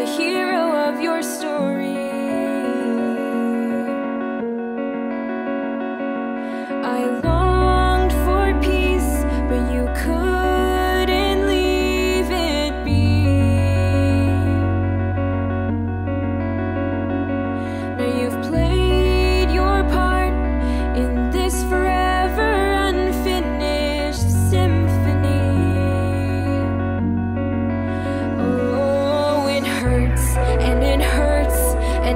the hero of your story.